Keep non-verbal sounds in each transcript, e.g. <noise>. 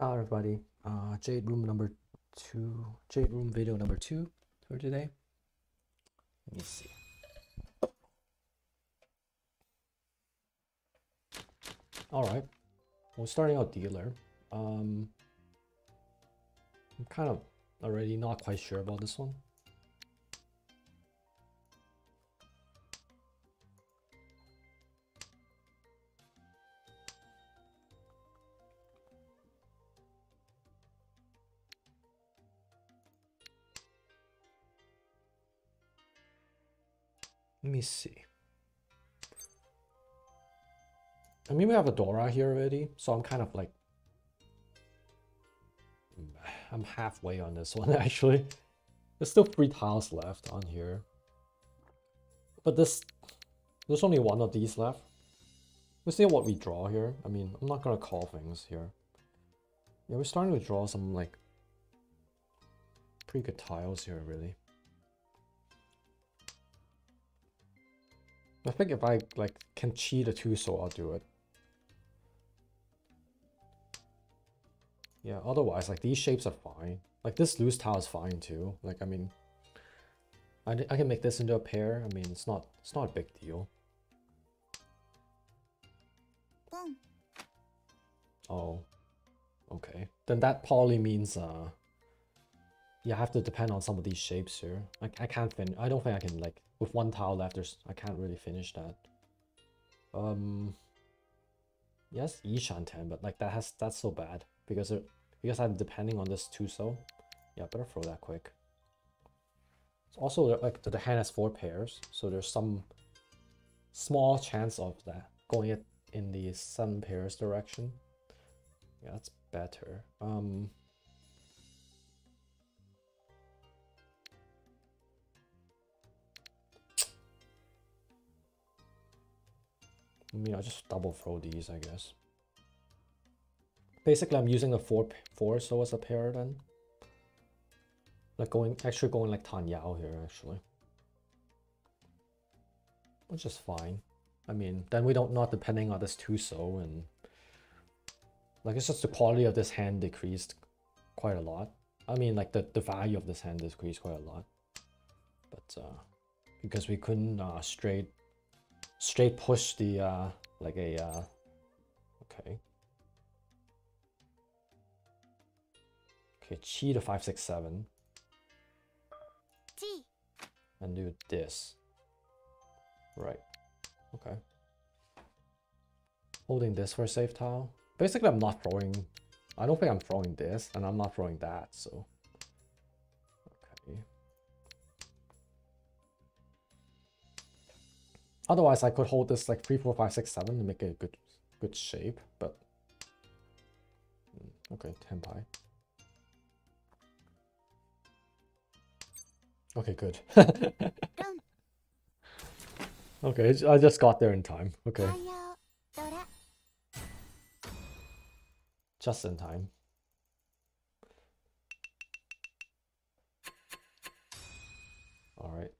Hello everybody, uh, Jade Room number two, Jade Room video number two for today. Let me see. Alright, we're starting out dealer. Um, I'm kind of already not quite sure about this one. Me see. I mean, we have a Dora here already, so I'm kind of like... I'm halfway on this <laughs> one, actually. There's still three tiles left on here. But this... There's only one of these left. Let's see what we draw here. I mean, I'm not gonna call things here. Yeah, we're starting to draw some, like... Pretty good tiles here, really. I think if I like can cheat a two so I'll do it. Yeah, otherwise like these shapes are fine. Like this loose tile is fine too. Like I mean I, I can make this into a pair. I mean it's not it's not a big deal. Oh. Okay. Then that probably means uh you have to depend on some of these shapes here. I, I can't fin I don't think I can like with one tile left there's I can't really finish that. Um yes, Iishanten, but like that has that's so bad because it, because I'm depending on this two so. Yeah, better throw that quick. It's also like the hand has four pairs, so there's some small chance of that going it in the seven pairs direction. Yeah, that's better. Um I mean, I'll just double throw these, I guess. Basically, I'm using the four, four so as a pair then. Like going, actually going like Tan Yao here, actually. Which is fine. I mean, then we don't, not depending on this two so and... Like, it's just the quality of this hand decreased quite a lot. I mean, like, the, the value of this hand decreased quite a lot. But, uh, because we couldn't uh, straight straight push the uh like a uh okay. Okay cheat a five six seven. And do this. Right. Okay. Holding this for a safe tile. Basically i'm not throwing i don't think i'm throwing this and i'm not throwing that so Otherwise, I could hold this like 3, 4, 5, 6, 7 to make a good good shape, but... Hmm, okay, Tenpai. Okay, good. <laughs> okay, I just got there in time. Okay. Just in time. Alright.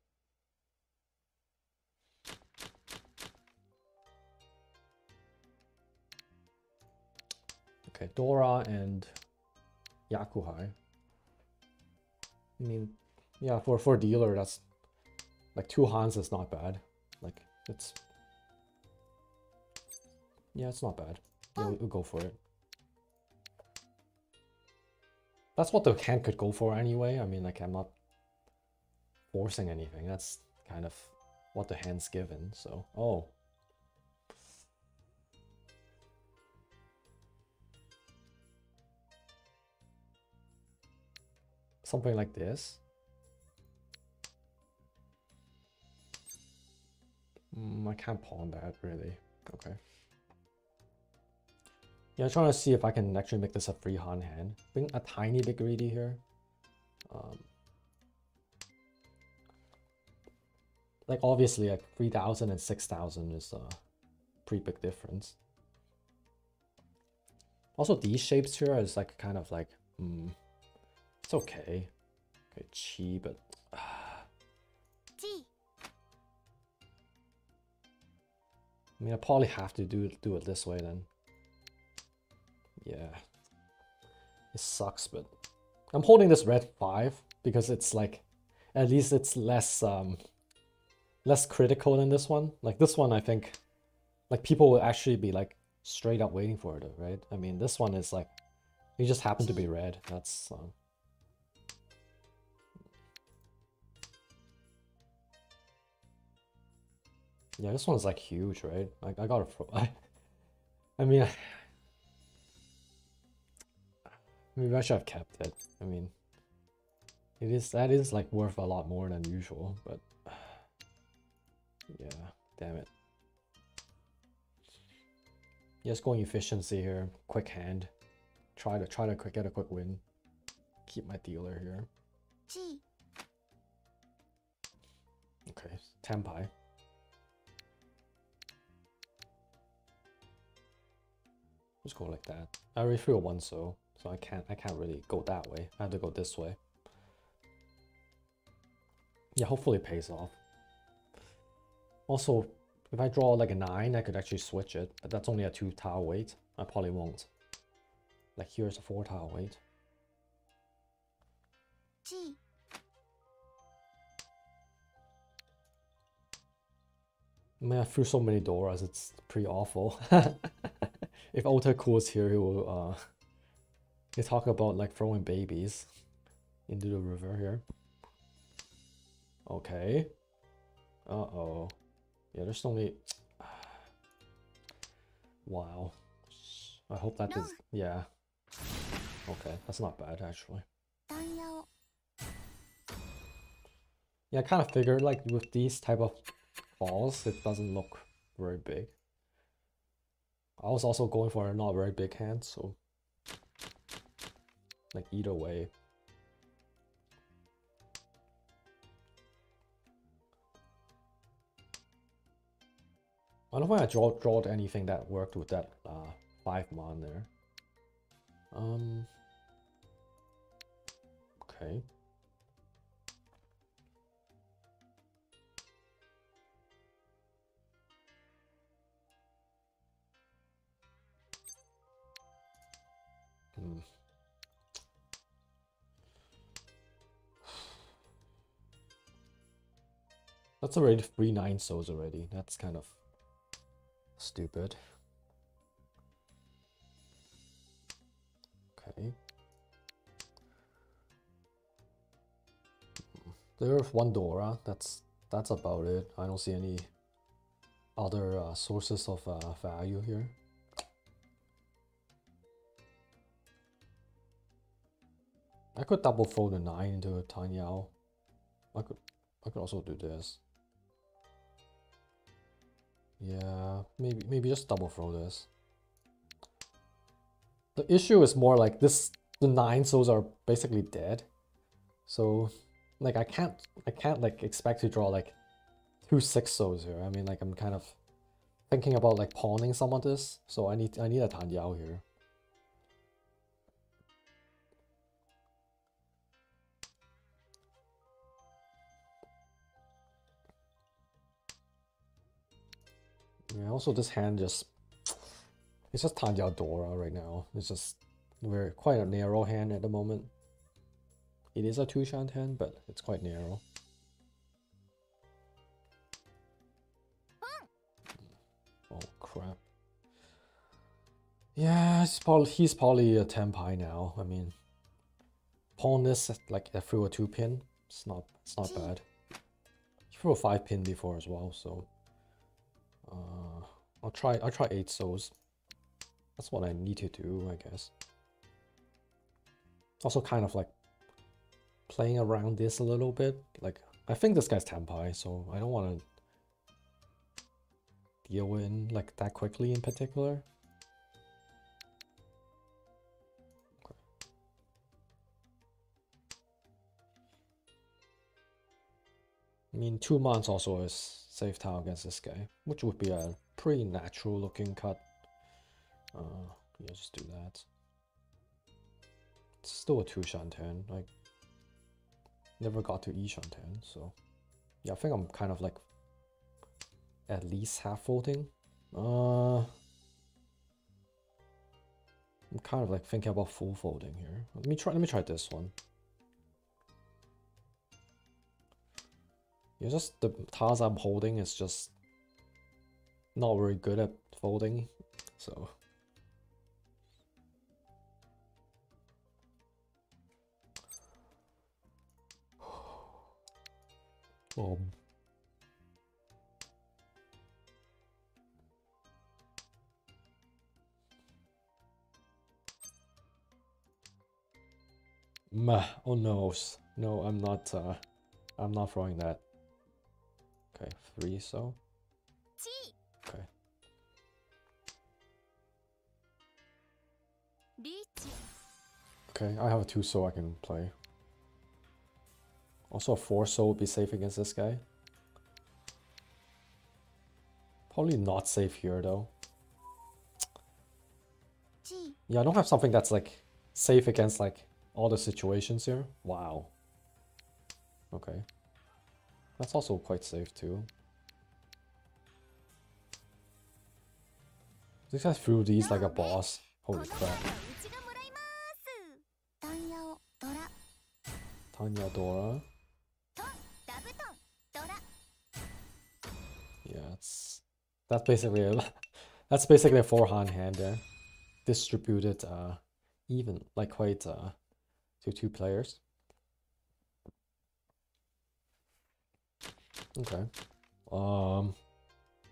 Okay, Dora and Yakuhai. I mean, yeah, for for dealer, that's like two Hans is not bad. Like it's yeah, it's not bad. Yeah, we'll, we'll go for it. That's what the hand could go for anyway. I mean, like I'm not forcing anything. That's kind of what the hand's given. So, oh, Something like this. Mm, I can't pawn that really. Okay. Yeah, I'm trying to see if I can actually make this a free Han hand. Being a tiny bit greedy here. Um, like obviously like 3000 and 6000 is a pretty big difference. Also these shapes here is like kind of like, hmm, it's okay. Okay, chi, but... <sighs> Uh... I mean, I probably have to do, do it this way then. Yeah. It sucks, but I'm holding this red 5 because it's like, at least it's less, um, less critical than this one. Like this one, I think, like people will actually be like straight up waiting for it, right? I mean, this one is like, it just happened to be red. That's, um, Yeah, this one's like huge, right? Like I got a, <laughs> I, I mean, I, maybe I should have kept it. I mean, it is that is like worth a lot more than usual, but <sighs> yeah, damn it. Just going efficiency here, quick hand. Try to try to quick get a quick win. Keep my dealer here. G Okay, Tenpai. Just go like that. I already threw one so, so I can't I can't really go that way. I have to go this way. Yeah, hopefully it pays off. Also, if I draw like a 9, I could actually switch it, but that's only a 2 tile weight. I probably won't. Like here's a 4 tile weight. G. Man, I threw so many Doras, it's pretty awful. <laughs> if Otaku was here, he will uh, he talk about like throwing babies into the river here. Okay. Uh oh. Yeah, there's only. <sighs> wow. I hope that no. is. Yeah. Okay, that's not bad actually. Yeah, I kind of figured like with these type of balls, it doesn't look very big. I was also going for a not very big hand, so like either way. I don't know if I draw draw anything that worked with that uh, five mon there. Um. Okay. That's already three nine souls already. That's kind of stupid. Okay. There's one Dora. That's that's about it. I don't see any other uh, sources of uh, value here. I could double fold a 9 into a Tan Yao. I could I could also do this. Yeah, maybe maybe just double throw this. The issue is more like this the nine souls are basically dead. So like I can't I can't like expect to draw like two six souls here. I mean like I'm kind of thinking about like pawning some of this. So I need I need a Tan Yao here. Yeah, also this hand just it's just Tan Yao Dora right now. It's just very quite a narrow hand at the moment. It is a two shot hand, but it's quite narrow. Oh crap. Yeah, he's probably he's probably a Tenpai now. I mean pawn this like through a two pin. It's not it's not bad. He threw a five pin before as well, so uh, I'll try. I'll try eight souls. That's what I need to do, I guess. Also, kind of like playing around this a little bit. Like, I think this guy's Tenpai, so I don't want to deal in like that quickly in particular. I mean, two months also is safe tile against this guy, which would be a pretty natural looking cut. Uh, yeah, just do that. It's still a two Shanten, like never got to E Shanten, so yeah, I think I'm kind of like at least half folding. Uh, I'm kind of like thinking about full folding here. Let me try. Let me try this one. Yeah, just the tiles I'm holding is just not very good at folding, so. <sighs> Um. Meh. Oh no. No, I'm not, uh, I'm not throwing that. Okay, three so. Okay. Okay, I have a two so I can play. Also a four so would be safe against this guy. Probably not safe here though. Yeah, I don't have something that's like safe against like all the situations here. Wow. Okay. That's also quite safe too. This guy threw these like a boss. Holy crap. Tanyao Dora. Yeah, it's that's basically a <laughs> that's basically a four han hand there. Distributed uh even like quite uh to two players. Okay. Um.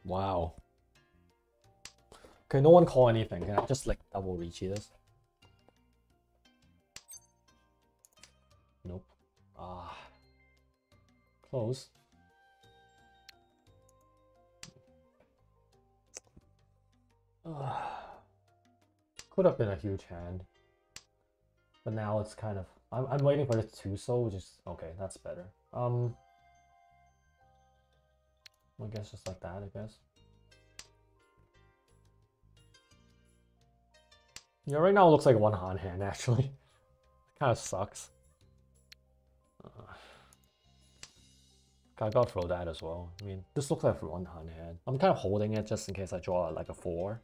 Wow. Okay, no one call anything. Can I just like double riichi this? Nope. Ah. Close. <sighs> Could have been a huge hand. But now it's kind of... I'm, I'm waiting for the 2 so is... Okay, that's better. Um... I guess just like that, I guess. Yeah, right now it looks like one han hand, <laughs> actually. kind of sucks. Uh, <sighs> I gotta throw that as well. I mean, this looks like one han hand. I'm kind of holding it just in case I draw like a 4.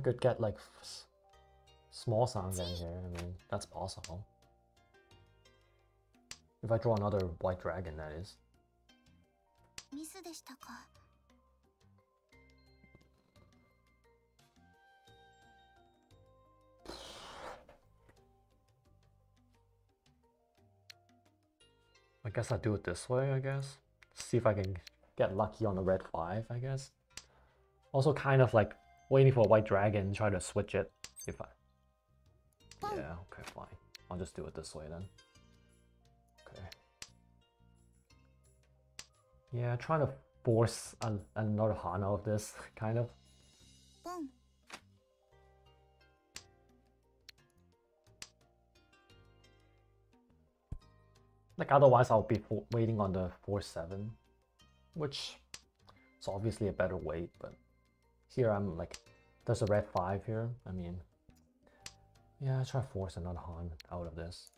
I could get like Shousangen in here. I mean, that's possible. If I draw another white dragon, that is. I guess i do it this way, I guess. See if I can get lucky on the red 5, I guess. Also kind of like waiting for a white dragon, try to switch it. If I... Yeah, okay, fine. I'll just do it this way then. Okay. Yeah, trying to force a, another Hana of this, <laughs> kind of. Like otherwise I'll be waiting on the 4-7, which is obviously a better weight, but here I'm like, there's a red 5 here, I mean, yeah, I try to force another Han out of this.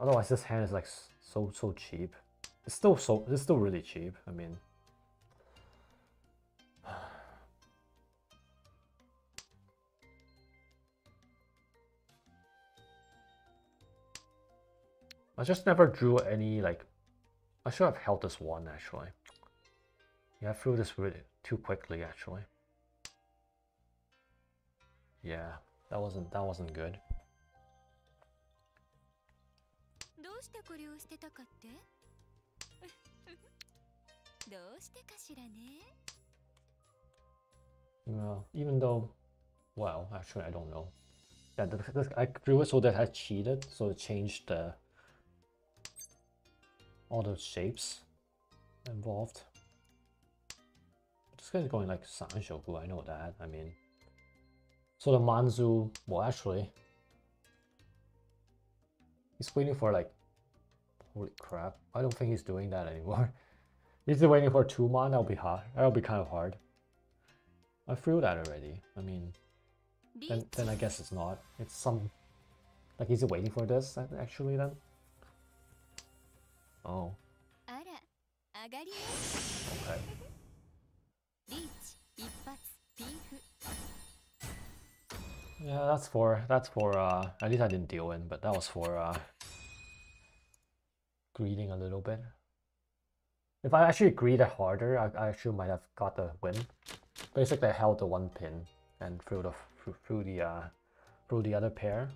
Otherwise this hand is like so, so cheap. It's still so, it's still really cheap, I mean, <sighs> I just never drew any like I should have held this one actually. Yeah, I threw this really too quickly actually. Yeah, that wasn't that wasn't good. <laughs> Well, even though, well, actually I don't know. Yeah, this, I drew it so that I cheated, so it changed the all the shapes involved. This guy's going like Sanshoku, I know that. I mean, so the Manzu, well, actually, he's waiting for like, holy crap. I don't think he's doing that anymore. <laughs> he's waiting for two man, that'll be hard. That'll be kind of hard. I threw that already. I mean, then, then I guess it's not. It's some... Like, is he waiting for this, actually, then? Oh. Okay. Yeah, that's for, that's for, uh, at least I didn't deal in, but that was for, uh, greeting a little bit. If I actually greeted harder, I, I actually might have got the win. Basically, I held the one pin and threw the through, the uh, through the other pair,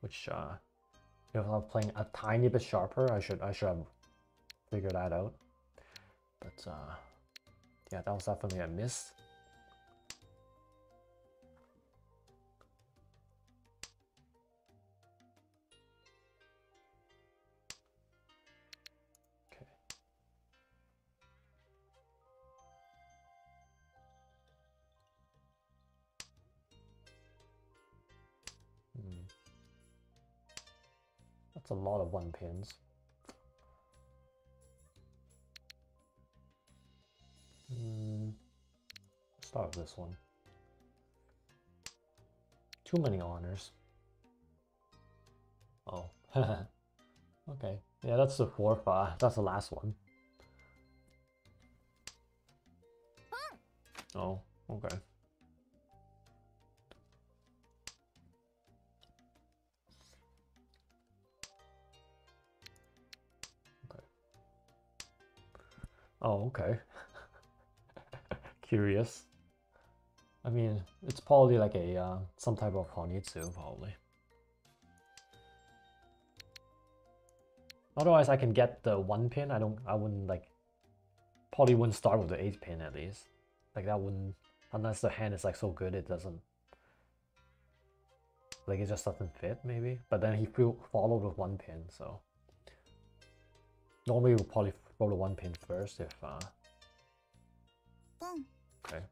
which uh, if I'm playing a tiny bit sharper, I should I should have figured that out. But uh, yeah, that was definitely a miss. That's a lot of one pins. Mm, start with this one. Too many honors. Oh. <laughs> okay. Yeah, that's the fourth. Uh, that's the last one. Oh, okay. Oh, okay. <laughs> Curious. I mean, it's probably like a uh, some type of Honitsu, probably. Otherwise, I can get the one pin. I don't. I wouldn't like. Probably wouldn't start with the eight pin at least. Like that wouldn't, unless the hand is like so good it doesn't. Like it just doesn't fit maybe. But then he followed with one pin, so. Normally we'll probably roll the one pin first if uh okay.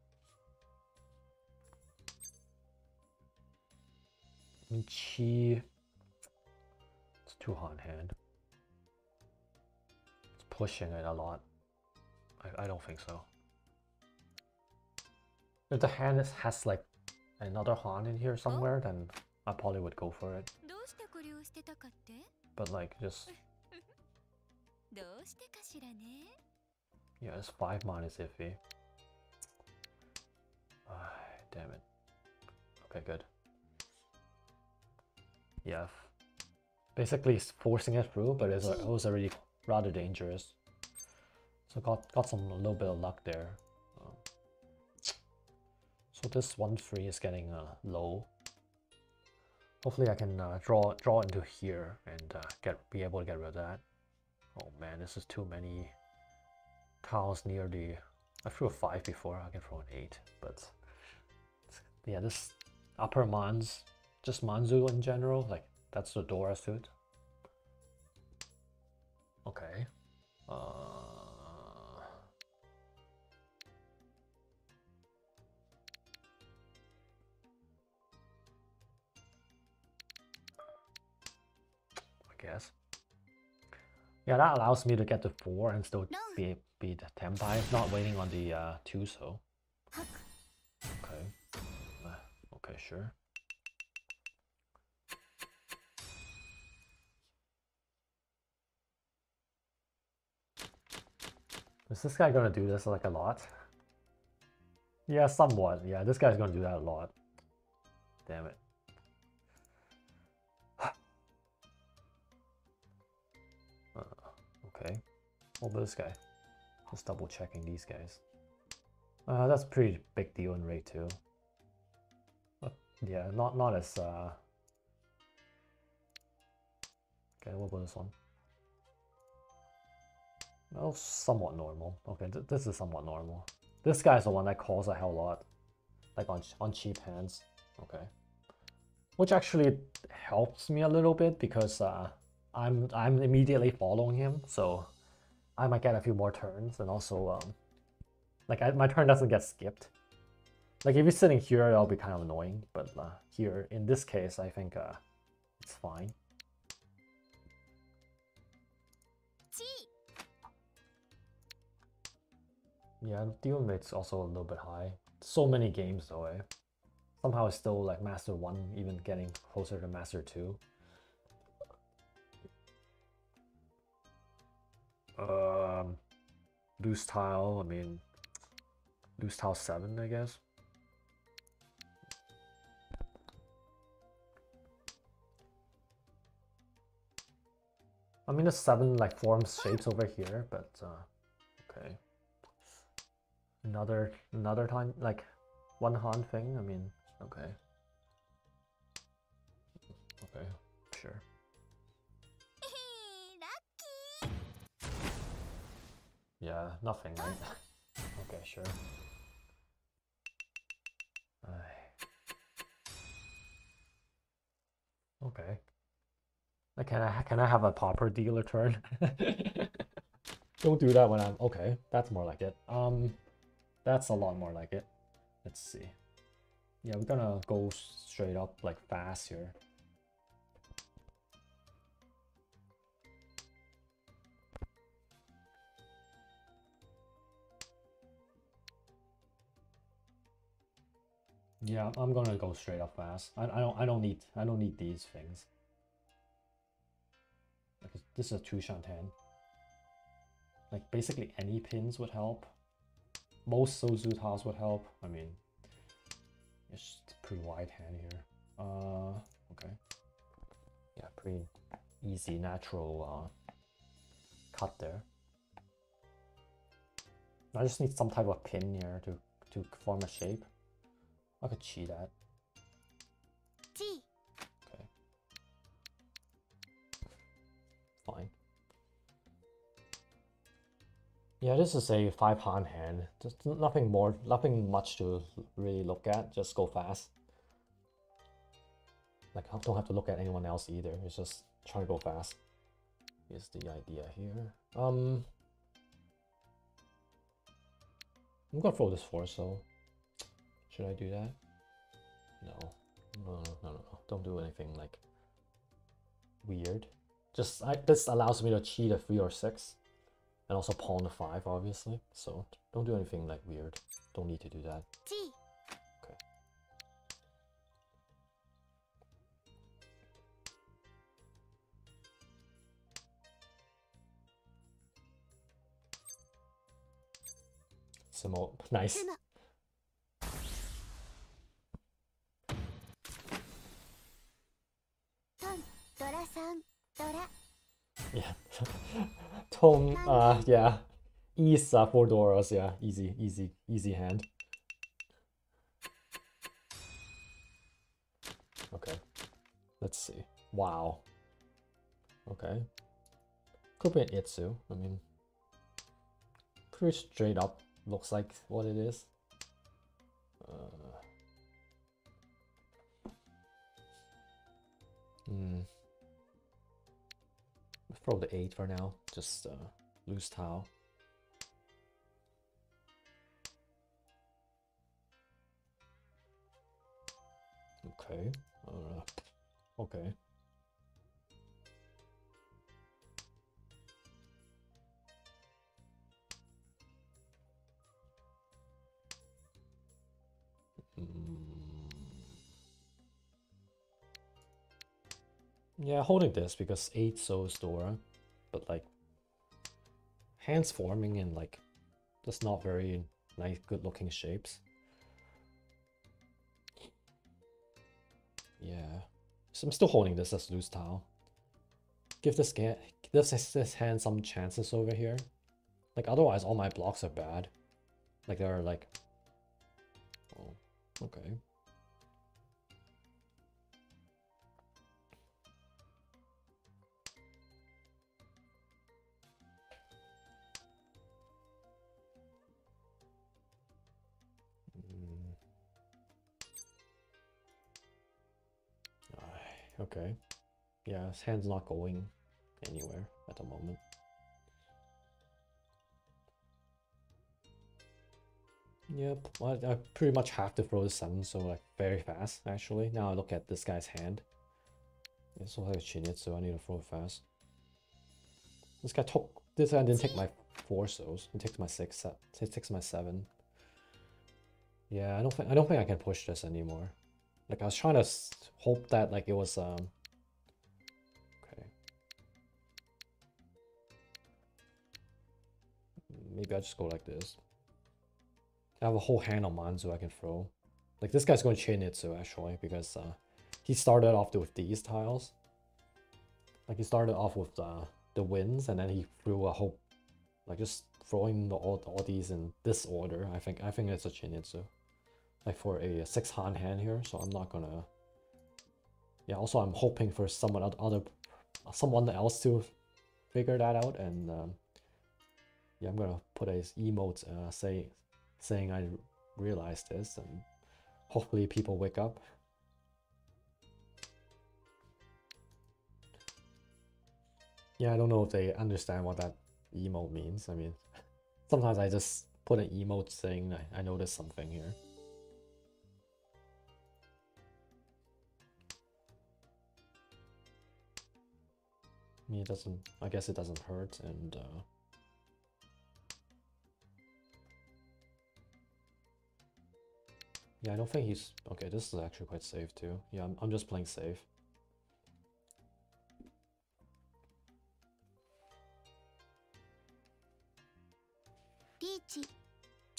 Chi it's too hot in hand. It's pushing it a lot. I, I don't think so. If the hand is, has like another Han in here somewhere then I probably would go for it. But like just どうしてかしらね Yeah, it's 5 minus iffy. damn it. Okay, good. Yeah. Basically, it's forcing it through, but it's, it was already rather dangerous. So got got some a little bit of luck there. Um, so this one three is getting uh, low. Hopefully, I can uh, draw draw into here and uh, get be able to get rid of that. Oh man, this is too many tiles near the... I threw a 5 before, I can throw an 8, but... Yeah, this upper Mons, just Manzu in general, like, that's the Dora suit. Okay. Uh... I guess. Yeah, that allows me to get to 4 and still be, beat Tenpai, not waiting on the uh, 2 so. Okay. Uh, okay, sure. Is this guy gonna do this like a lot? Yeah, somewhat. Yeah, this guy's gonna do that a lot. Damn it. Okay. What about this guy? Just double checking these guys. Uh, that's pretty big deal in Raid 2. But yeah, not not as uh Okay, what about this one? Well, somewhat normal. Okay, th this is somewhat normal. This guy's the one that calls a hell lot. Like on, on cheap hands. Okay. Which actually helps me a little bit because uh, I'm I'm immediately following him, so I might get a few more turns, and also um, like I, my turn doesn't get skipped. Like if he's sitting here, it'll be kind of annoying, but uh, here in this case, I think uh, it's fine. Yeah, deal rate's also a little bit high. so many games though, eh? Somehow it's still like Master 1, even getting closer to Master 2. Um, loose tile, I mean, loose tile 7, I guess. I mean, the 7 like forms shapes over here, but uh, okay. Another, another time, like one hand thing, I mean, okay. Okay, sure. Yeah, nothing, right? <laughs> okay, sure. Okay. Can I can I have a proper dealer turn? <laughs> Don't do that when I'm okay. That's more like it. Um, that's a lot more like it. Let's see. Yeah, we're gonna go straight up like fast here. Yeah, I'm gonna go straight up fast. I, I don't I don't need I don't need these things. Like this is a two shot hand. Like basically any pins would help. Most Sozu tiles would help. I mean, it's pretty wide hand here. Uh, okay. Yeah, pretty easy, natural uh, cut there. I just need some type of pin here to to form a shape. I could cheat that. Okay. Fine. Yeah, this is a five han hand. Just nothing more, nothing much to really look at. Just go fast. Like I don't have to look at anyone else either. It's just trying to go fast. Is the idea here. Um, I'm gonna throw this four, so should I do that? No. No, no, no, no. Don't do anything like weird. Just I, this allows me to cheat a three or six, and also pawn a five, obviously. So don't do anything like weird. Don't need to do that. Okay. Some more nice. <laughs> Yeah. Tone, uh, yeah. East uh, for Doras, yeah. Easy, easy, easy hand. Okay. Let's see. Wow. Okay. Could be an Ittsu. I mean, pretty straight up looks like what it is. Uh, hmm the 8 for now, just uh, loose tile. Okay, uh, okay. Yeah, holding this because 8 so Dora, but like hands forming in like just not very nice good looking shapes. Yeah. So I'm still holding this as loose tile. Give this give this, this hand some chances over here. Like otherwise all my blocks are bad. Like they're like Oh, okay. Okay. Yeah, his hand's not going anywhere at the moment. Yep, I, I pretty much have to throw the 7, so like very fast actually. Now I look at this guy's hand. It's also like a Chinit, so I need to throw it fast. This guy took this guy didn't take my four souls. He takes my six. He takes my seven. Yeah, I don't think I don't think I can push this anymore. Like I was trying to hope that like it was um okay. Maybe I just go like this. I have a whole hand on Manzu I can throw. Like this guy's going Chinitsu actually because uh he started off with these tiles. Like he started off with uh, the winds and then he threw a whole like just throwing the, all, all these in this order. I think I think it's a Chinitsu like for a six han hand here, so I'm not gonna. Yeah, also I'm hoping for someone other, someone else to figure that out, and um, yeah, I'm gonna put a emote uh, say, saying I realized this, and hopefully people wake up. Yeah, I don't know if they understand what that emote means. I mean, <laughs> sometimes I just put an emote saying I, I noticed something here. I mean, it doesn't, I guess it doesn't hurt and uh, Yeah, I don't think he's... Okay, this is actually quite safe too. Yeah, I'm, I'm just playing safe.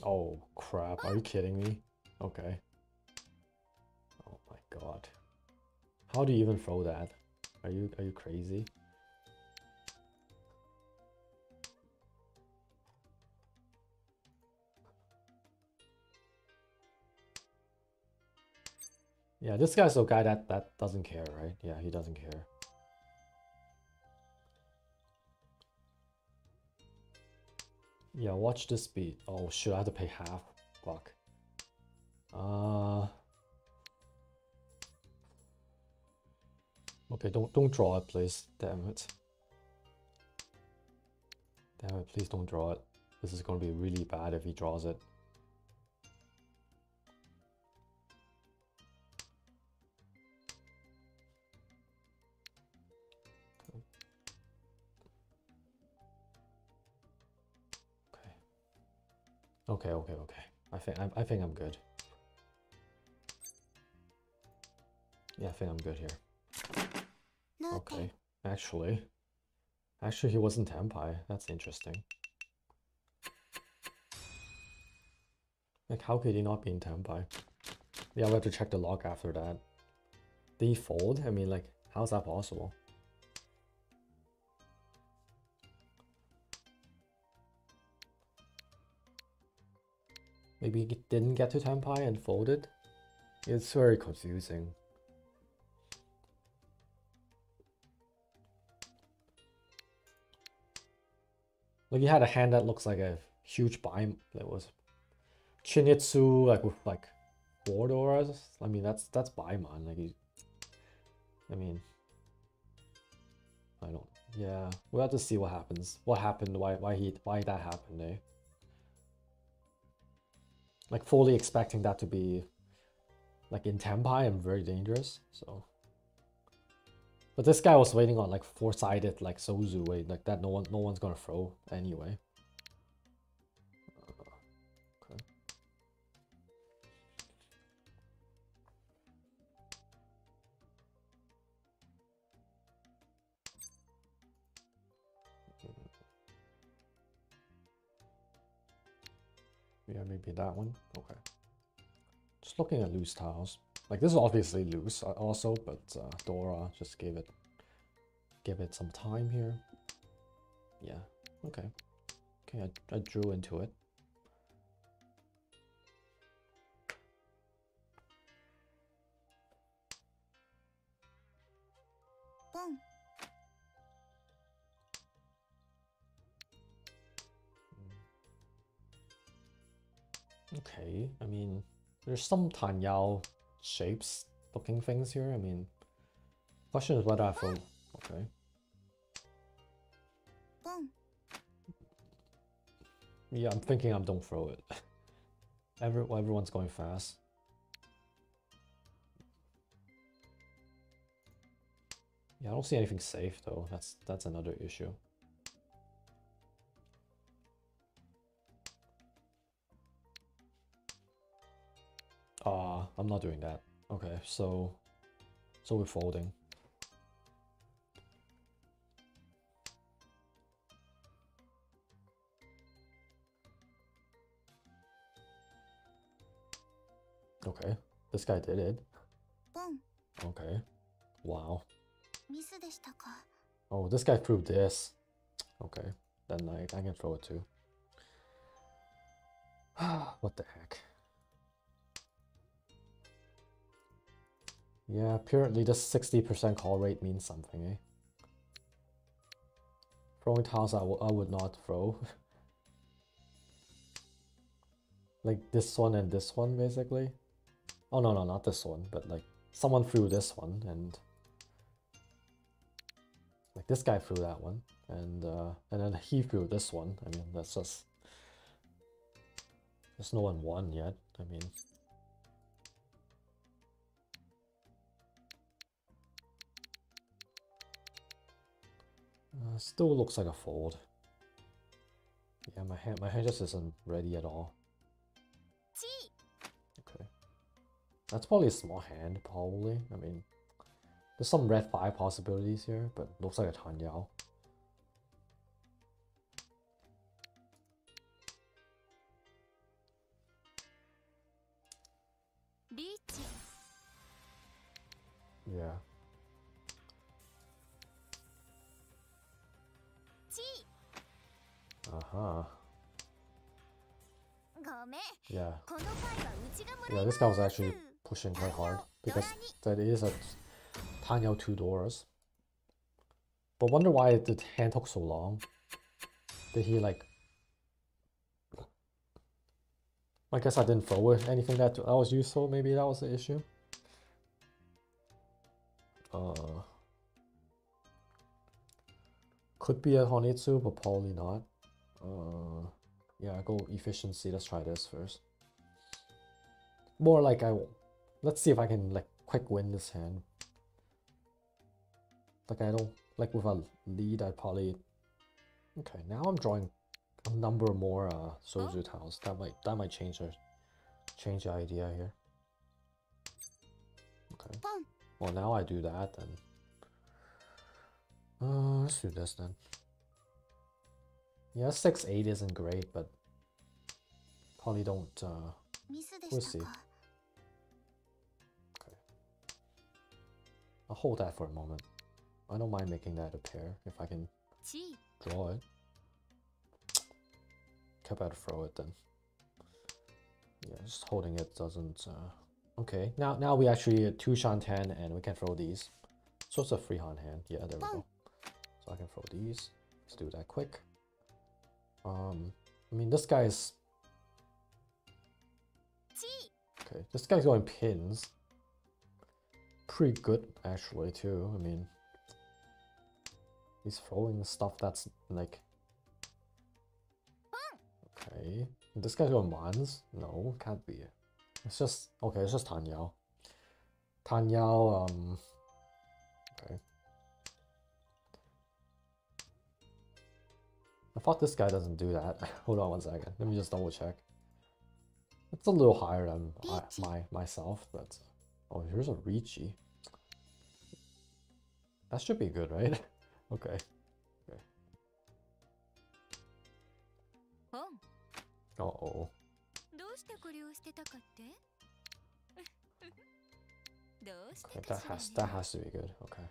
Oh, crap. Are you kidding me? Okay. Oh my god. How do you even throw that? Are you are you crazy? Yeah, this guy's a guy that, that doesn't care, right? Yeah, he doesn't care. Yeah, watch this beat. Oh, should I have to pay half? Fuck. Uh... Okay, don't don't draw it, please. Damn it. Damn it, please don't draw it. This is gonna be really bad if he draws it. Okay, okay, okay. I think I, I think I'm good. Yeah, I think I'm good here. Okay, actually, actually he wasn't Tenpai. That's interesting. Like, how could he not be in Tenpai? Yeah, we have to check the log after that. Did he fold? I mean, like, how's that possible? Maybe he didn't get to Tenpai and folded? It's very confusing. Like he had a hand that looks like a huge buy that was Chinitsu like with like four Doras. I mean that's that's Baiman. Like he I mean I don't yeah. We'll have to see what happens. What happened, why why he why that happened, eh? Like fully expecting that to be like in Tenpai and very dangerous. So, but this guy was waiting on like four-sided like Sozu wait like that. No one, no one's gonna throw anyway. Yeah, maybe that one. Okay. Just looking at loose tiles. Like this is obviously loose uh, also, but uh, Dora just gave it give it some time here. Yeah. Okay. Okay, I, I drew into it. There's some Tan Yao shapes looking things here. I mean, question is whether I feel okay. Yeah, I'm thinking I don't throw it. <laughs> Every, everyone's going fast. Yeah, I don't see anything safe though. That's that's another issue. I'm not doing that. Okay, so, so we're folding. Okay, this guy did it. Okay, wow. Oh, this guy threw this. Okay, then I, I can throw it too. <sighs> what the heck? Yeah, apparently this 60% call rate means something, eh? Throwing tiles I, I would not throw. <laughs> like this one and this one, basically. Oh, no, no, not this one, but like someone threw this one and like this guy threw that one and uh, and then he threw this one. I mean, that's just there's no one won yet. I mean, uh, still looks like a fold. Yeah, my hand my hand just isn't ready at all. Okay, that's probably a small hand. Probably. I mean, there's some red five possibilities here, but looks like a Tanyao. Yeah. Yeah, this guy was actually pushing quite hard because that is a Yao two doors. But wonder why the hand took so long. Did he like I guess I didn't throw anything that, that was useful, maybe that was the issue. Uh, could be a Honitsu, but probably not. Uh, yeah, go efficiency. Let's try this first. More like I, will. let's see if I can like quick win this hand. Like I don't like with a lead. I probably okay. Now I'm drawing a number more uh Sozu tiles. That might that might change the change the idea here. Okay. Well, now I do that, then... Uh, let's do this then. Yeah, 6-8 isn't great, but... Probably don't, uh... We'll see. Okay. I'll hold that for a moment. I don't mind making that a pair, if I can draw it. Kept out throw it then. Yeah, just holding it doesn't... Uh, Okay, now now we actually two Shanten and we can throw these. So it's a free hand hand. Yeah, there we go. So I can throw these. Let's do that quick. Um, I mean this guy's okay. This guy's going pins. Pretty good actually too. I mean, he's throwing stuff that's like okay. This guy's going ones. No, can't be. It's just, okay, it's just Tan Yao. Tanyao, um, okay. I thought this guy doesn't do that. <laughs> Hold on one second. Let me just double check. It's a little higher than I, my myself, but oh, here's a riichi. That should be good, right? <laughs> okay. okay. Uh oh. <laughs> Okay, that has that has to be good. Okay.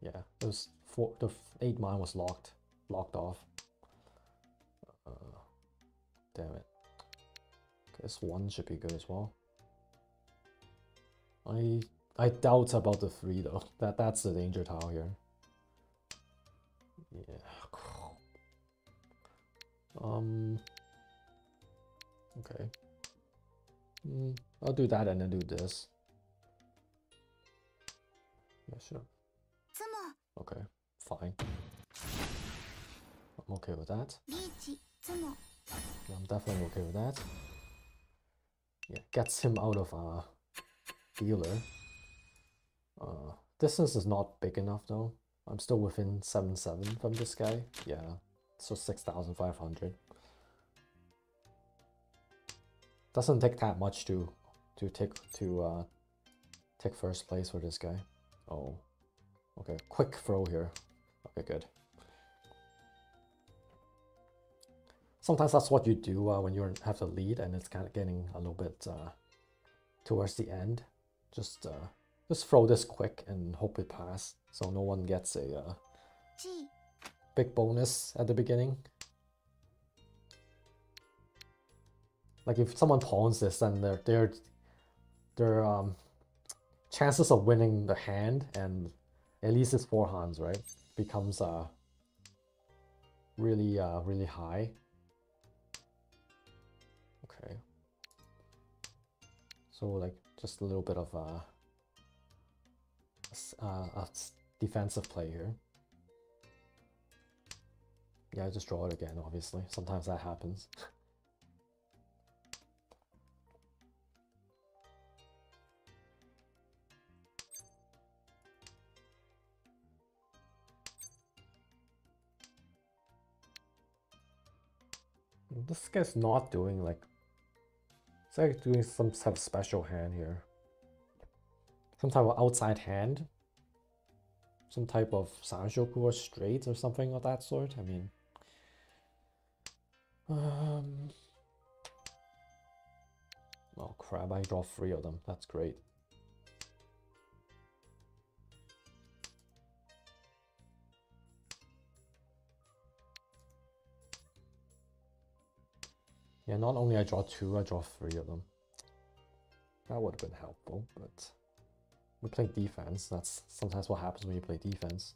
Yeah, was four. The eight mine was locked, locked off. Uh, damn it. This one should be good as well. I I doubt about the three though. That that's the danger tile here. Yeah. Um. Okay. Mm, I'll do that and then do this. Yeah, sure. Okay, fine. I'm okay with that. I'm definitely okay with that. Yeah, gets him out of a uh, dealer. Uh, distance is not big enough though. I'm still within 7-7 from this guy. Yeah, so 6,500. Doesn't take that much to to take to uh, take first place for this guy. Oh, okay, quick throw here. Okay, good. Sometimes that's what you do uh, when you have the lead and it's kind of getting a little bit uh, towards the end. Just uh, just throw this quick and hope it pass so no one gets a uh, big bonus at the beginning. Like if someone pons this, then their their their um chances of winning the hand and at least it's four hands, right? Becomes uh really uh really high. So like just a little bit of uh, uh, a defensive play here. Yeah, I just draw it again, obviously. Sometimes that happens. <laughs> this guy's not doing like it's like doing some type of special hand here. Some type of outside hand. Some type of Sanshoku or straight or something of that sort I mean. Um oh crap I draw three of them. That's great Yeah, not only I draw two, I draw three of them. That would have been helpful, but we play defense. That's sometimes what happens when you play defense.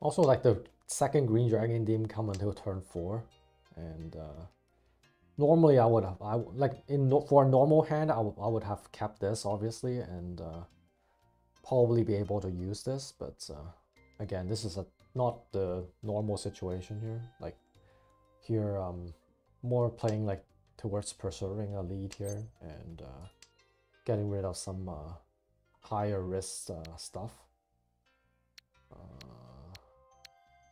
Also, like the second green dragon didn't come until turn four, and uh, Normally, I would have, I like in for a normal hand, I, I would have kept this obviously and uh, probably be able to use this. But uh, again, this is a not the normal situation here. Like here, um, more playing like towards preserving a lead here and uh, getting rid of some uh, higher risk uh, stuff. Uh,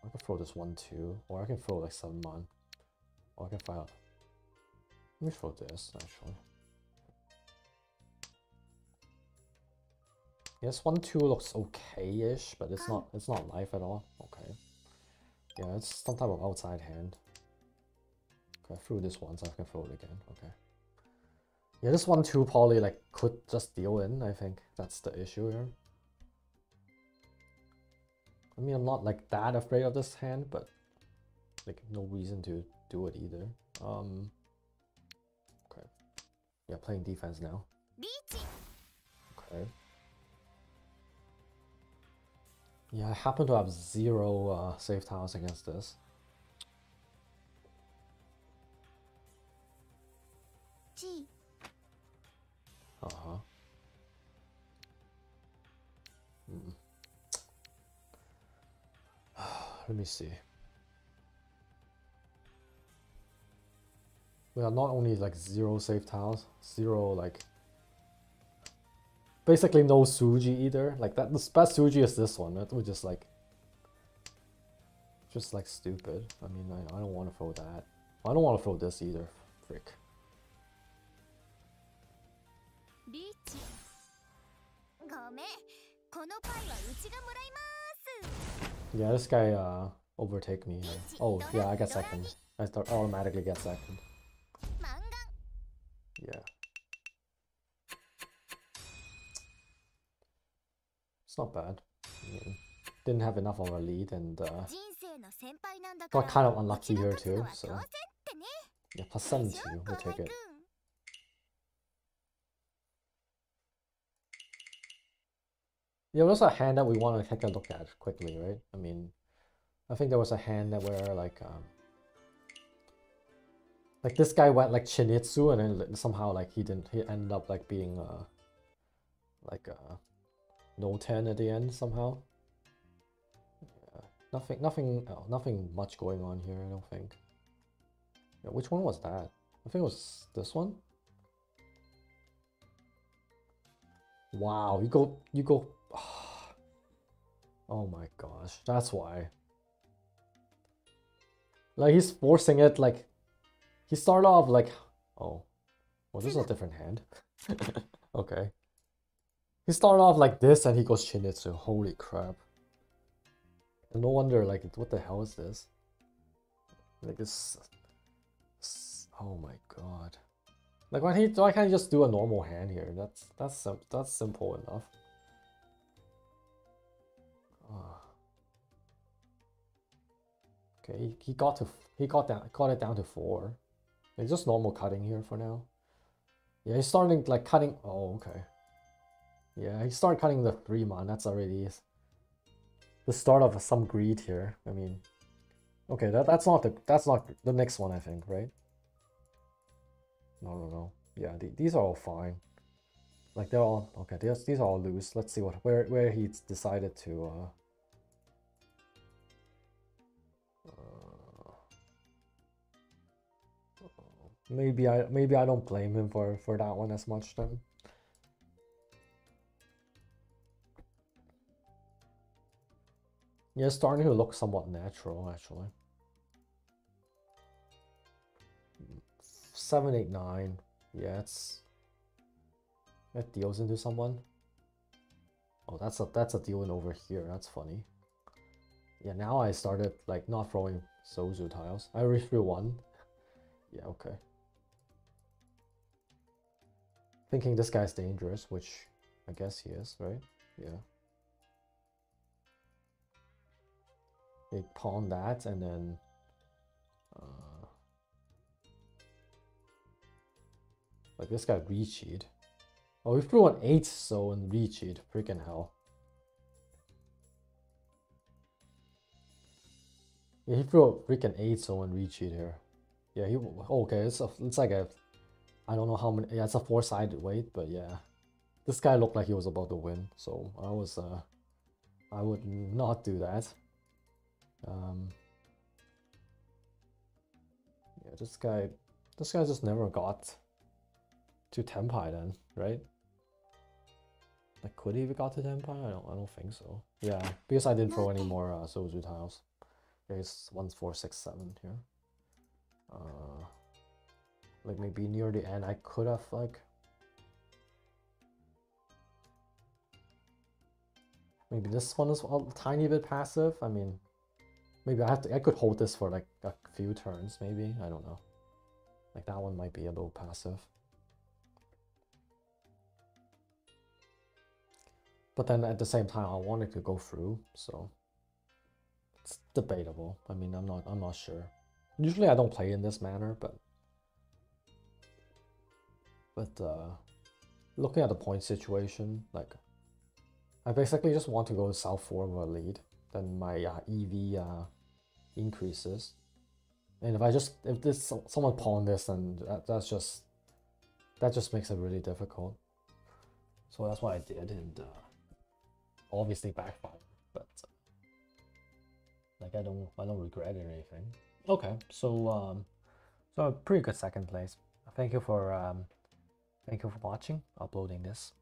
I can throw this one too, or I can throw like seven man, or I can fire let me throw this, actually. Yes, one two looks okay-ish, but it's not it's not life at all. Okay. Yeah, it's some type of outside hand. Okay, I threw this once, I can throw it again. Okay. Yeah, this one two probably like could just deal in, I think. That's the issue here. I mean I'm not like that afraid of this hand, but like no reason to do it either. Um yeah, playing defense now. Okay. Yeah, I happen to have zero uh, safe tiles against this. Uh-huh. Mm. <sighs> Let me see. We are not only like zero safe tiles, zero like basically no Suji either. Like that the best Suji is this one. That was just like just like stupid. I mean I, I don't want to throw that. I don't want to throw this either. Frick. Yeah, this guy uh overtake me. Here. Oh yeah, I get second. I start automatically get second. Yeah. It's not bad. Didn't have enough of a lead and uh, got kind of unlucky here too, so yeah, plus 72, we'll take it. Yeah, there's a hand that we want to take a look at quickly, right? I mean, I think there was a hand that where like um, like this guy went like Chinitsu and then somehow like he didn't, he ended up like being uh, like uh, noten at the end somehow. Yeah, nothing, nothing, oh, nothing much going on here, I don't think. Yeah, which one was that? I think it was this one. Wow, you go, you go <sighs> Oh my gosh, that's why. Like he's forcing it like he started off like oh well this is a <laughs> different hand. <laughs> okay. He started off like this and he goes Chinitsu. Holy crap. And no wonder like what the hell is this? Like this oh my god. Like why can't why can't he just do a normal hand here? That's that's that's simple enough. Ah. Okay, he, he got to he got down got it down to four. It's just normal cutting here for now. Yeah, he's starting like cutting. Oh, okay. Yeah, he started cutting the three man. That's already the start of some greed here. I mean, okay, that that's not the that's not the next one. I think right. No, no, no. Yeah, th these are all fine. Like they're all okay. These these are all loose. Let's see what where where he's decided to. uh Maybe I maybe I don't blame him for for that one as much then. Yeah, starting to look somewhat natural actually. Seven, eight, nine. Yeah, it's that deals into someone. Oh, that's a that's a deal in over here. That's funny. Yeah, now I started like not throwing Sozu tiles. I threw one. <laughs> Yeah, okay. Thinking this guy's dangerous, which I guess he is, right? Yeah. They pon that and then... Uh, like this guy riichi'd. Oh, we threw an 8 so and riichi'd. Freaking hell. Yeah, he threw a freaking 8 so and riichi'd here. Yeah, he okay, it's a, it's like a I don't know how many. Yeah, it's a four-sided weight, but yeah, this guy looked like he was about to win, so I was uh, I would not do that. Um, yeah, this guy, this guy just never got to Tenpai then, right? Like, could he have got to Tenpai? I don't, I don't think so. Yeah, because I didn't throw any more uh, Sozu tiles. There's one, four, six, seven here. Uh, like maybe near the end I could have like maybe this one is a tiny bit passive. I mean maybe I have to I could hold this for like a few turns maybe. I don't know. Like that one might be a little passive. But then at the same time I wanted to go through so it's debatable. I mean I'm not I'm not sure. Usually I don't play in this manner but but uh, looking at the point situation, like I basically just want to go south with a lead. Then my uh, EV uh, increases. And if I just if this someone pon this, then that, that's just that just makes it really difficult. So that's what I did, and uh, obviously backfired. But uh, like I don't I don't regret it or anything. Okay, so um, so pretty good second place. Thank you for um, Thank you for watching, uploading this.